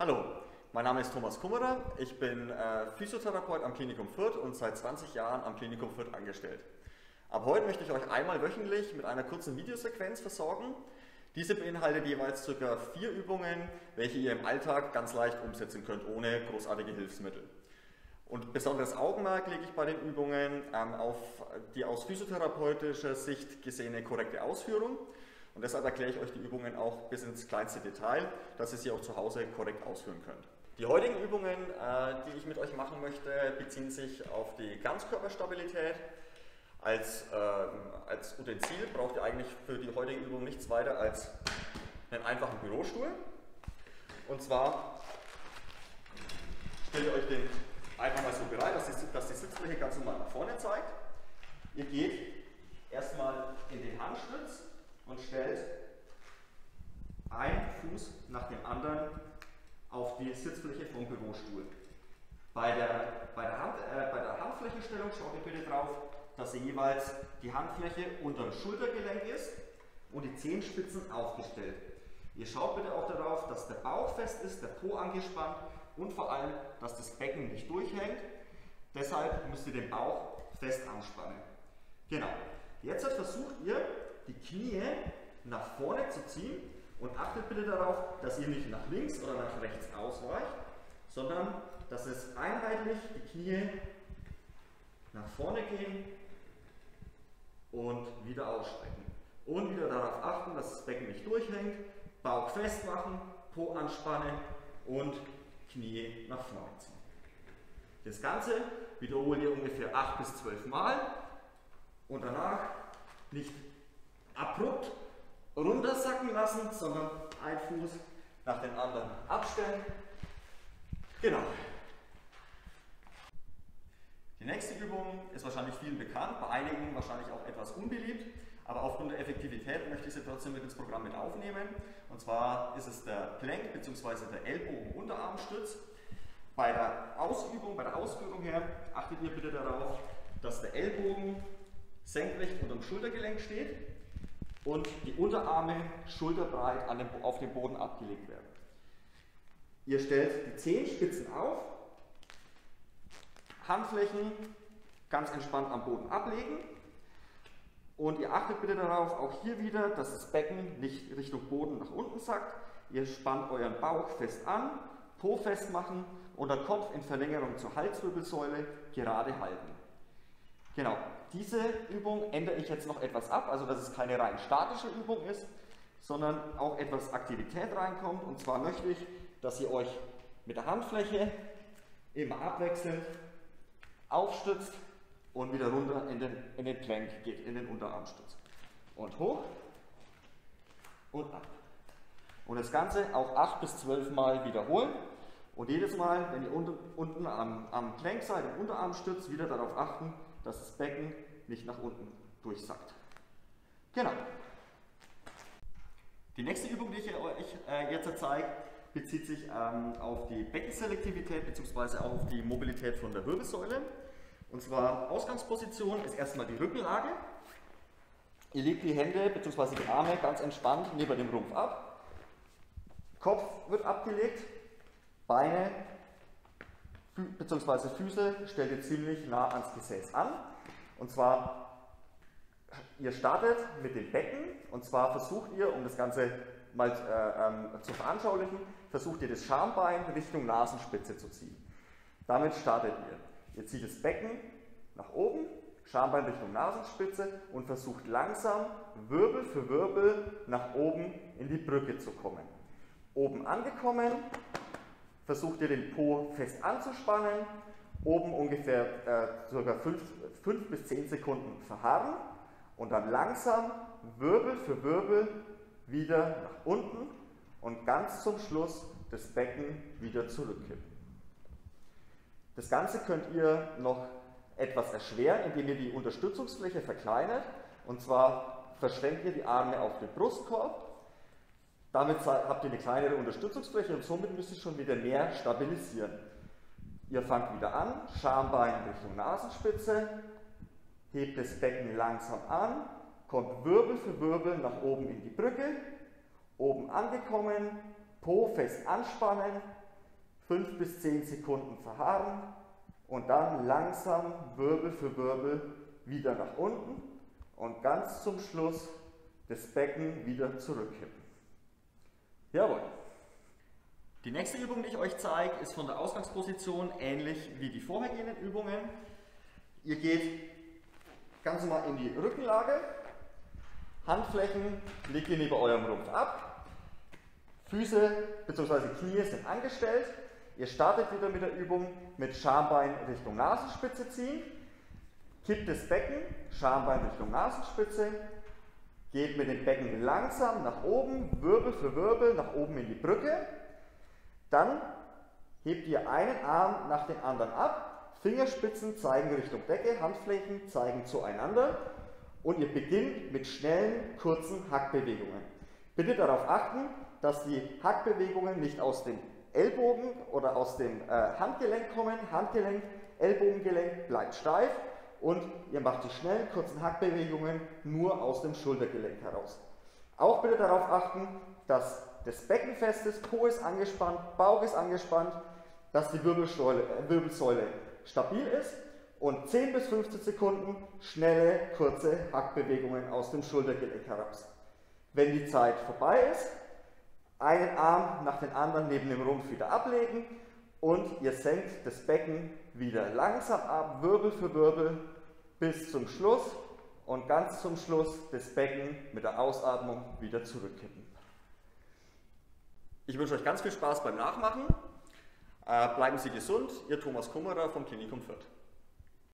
Hallo, mein Name ist Thomas Kummerer. Ich bin äh, Physiotherapeut am Klinikum Fürth und seit 20 Jahren am Klinikum Fürth angestellt. Ab heute möchte ich euch einmal wöchentlich mit einer kurzen Videosequenz versorgen. Diese beinhaltet jeweils ca. vier Übungen, welche ihr im Alltag ganz leicht umsetzen könnt, ohne großartige Hilfsmittel. Und besonderes Augenmerk lege ich bei den Übungen ähm, auf die aus physiotherapeutischer Sicht gesehene korrekte Ausführung. Und deshalb erkläre ich euch die Übungen auch bis ins kleinste Detail, dass ihr sie auch zu Hause korrekt ausführen könnt. Die heutigen Übungen, äh, die ich mit euch machen möchte, beziehen sich auf die Ganzkörperstabilität. Als, äh, als Utensil braucht ihr eigentlich für die heutige Übung nichts weiter als einen einfachen Bürostuhl. Und zwar stellt ihr euch den einfach mal so bereit, dass die, dass die Sitzfläche ganz normal nach vorne zeigt. Ihr geht erstmal in den Handstütz und stellt einen Fuß nach dem anderen auf die Sitzfläche vom Bürostuhl. Bei der, bei der, Hand, äh, bei der Handflächenstellung schaut ihr bitte drauf, dass ihr jeweils die Handfläche unter dem Schultergelenk ist und die Zehenspitzen aufgestellt. Ihr schaut bitte auch darauf, dass der Bauch fest ist, der Po angespannt und vor allem, dass das Becken nicht durchhängt. Deshalb müsst ihr den Bauch fest anspannen. Genau. Jetzt versucht ihr, die Knie nach vorne zu ziehen und achtet bitte darauf, dass ihr nicht nach links oder nach rechts ausweicht, sondern dass es einheitlich die Knie nach vorne gehen und wieder ausstrecken. Und wieder darauf achten, dass das Becken nicht durchhängt, Bauch festmachen, Po anspannen und Knie nach vorne ziehen. Das Ganze wiederholt ihr ungefähr 8 bis 12 Mal und danach nicht runtersacken lassen, sondern ein Fuß nach dem anderen abstellen. Genau. Die nächste Übung ist wahrscheinlich vielen bekannt, bei einigen wahrscheinlich auch etwas unbeliebt, aber aufgrund der Effektivität möchte ich sie trotzdem mit ins Programm mit aufnehmen. Und zwar ist es der Plank bzw. der Ellbogen-Unterarmstütz. Bei der Ausübung, bei der Ausführung her, achtet ihr bitte darauf, dass der Ellbogen senkrecht unter dem Schultergelenk steht und die Unterarme schulterbreit dem, auf dem Boden abgelegt werden. Ihr stellt die Zehenspitzen auf, Handflächen ganz entspannt am Boden ablegen und ihr achtet bitte darauf, auch hier wieder, dass das Becken nicht Richtung Boden nach unten sackt. Ihr spannt euren Bauch fest an, Po festmachen und der Kopf in Verlängerung zur Halswirbelsäule gerade halten. Genau, diese Übung ändere ich jetzt noch etwas ab, also dass es keine rein statische Übung ist, sondern auch etwas Aktivität reinkommt. Und zwar möchte ich, dass ihr euch mit der Handfläche immer abwechselnd aufstützt und wieder runter in den, in den Plank geht, in den Unterarmstütz. Und hoch und ab. Und das Ganze auch 8 bis 12 Mal wiederholen. Und jedes Mal, wenn ihr unten, unten am, am Plank seid, im Unterarmstütz, wieder darauf achten, dass das Becken nicht nach unten durchsackt. Genau. Die nächste Übung, die ich euch äh, jetzt zeige, bezieht sich ähm, auf die Beckenselektivität bzw. auch auf die Mobilität von der Wirbelsäule. Und zwar Ausgangsposition ist erstmal die Rückenlage. Ihr legt die Hände bzw. die Arme ganz entspannt neben dem Rumpf ab. Kopf wird abgelegt, Beine bzw. Füße stellt ihr ziemlich nah ans Gesäß an. Und zwar, ihr startet mit dem Becken und zwar versucht ihr, um das Ganze mal äh, ähm, zu veranschaulichen, versucht ihr das Schambein Richtung Nasenspitze zu ziehen. Damit startet ihr. Ihr zieht das Becken nach oben, Schambein Richtung Nasenspitze und versucht langsam Wirbel für Wirbel nach oben in die Brücke zu kommen. Oben angekommen, versucht ihr den Po fest anzuspannen, oben ungefähr äh, ca. 5 bis 10 Sekunden verharren und dann langsam Wirbel für Wirbel wieder nach unten und ganz zum Schluss das Becken wieder zurückkippen. Das Ganze könnt ihr noch etwas erschweren, indem ihr die Unterstützungsfläche verkleinert. Und zwar verschränkt ihr die Arme auf den Brustkorb damit habt ihr eine kleinere Unterstützungsfläche und somit müsst ihr schon wieder mehr stabilisieren. Ihr fangt wieder an, Schambein Richtung Nasenspitze, hebt das Becken langsam an, kommt Wirbel für Wirbel nach oben in die Brücke, oben angekommen, Po fest anspannen, 5 bis 10 Sekunden verharren und dann langsam Wirbel für Wirbel wieder nach unten und ganz zum Schluss das Becken wieder zurückkippen. Jawohl. Die nächste Übung, die ich euch zeige, ist von der Ausgangsposition ähnlich wie die vorhergehenden Übungen. Ihr geht ganz normal in die Rückenlage, Handflächen legt ihr neben eurem Rumpf ab, Füße bzw. Knie sind angestellt. Ihr startet wieder mit der Übung mit Schambein Richtung Nasenspitze ziehen, kippt das Becken, Schambein Richtung Nasenspitze, geht mit dem Becken langsam nach oben, Wirbel für Wirbel nach oben in die Brücke, dann hebt ihr einen Arm nach dem anderen ab, Fingerspitzen zeigen Richtung Decke, Handflächen zeigen zueinander und ihr beginnt mit schnellen, kurzen Hackbewegungen. Bitte darauf achten, dass die Hackbewegungen nicht aus dem Ellbogen oder aus dem äh, Handgelenk kommen. Handgelenk, Ellbogengelenk bleibt steif und ihr macht die schnellen, kurzen Hackbewegungen nur aus dem Schultergelenk heraus. Auch bitte darauf achten, dass das Becken fest ist, Po ist angespannt, Bauch ist angespannt, dass die Wirbelsäule, äh, Wirbelsäule stabil ist und 10 bis 15 Sekunden schnelle, kurze Hackbewegungen aus dem Schultergelenk heraus. Wenn die Zeit vorbei ist, einen Arm nach dem anderen neben dem Rumpf wieder ablegen und ihr senkt das Becken wieder langsam ab, Wirbel für Wirbel bis zum Schluss und ganz zum Schluss das Becken mit der Ausatmung wieder zurückkippen. Ich wünsche euch ganz viel Spaß beim Nachmachen. Äh, bleiben Sie gesund, Ihr Thomas Kummerer vom Klinikum Fürth.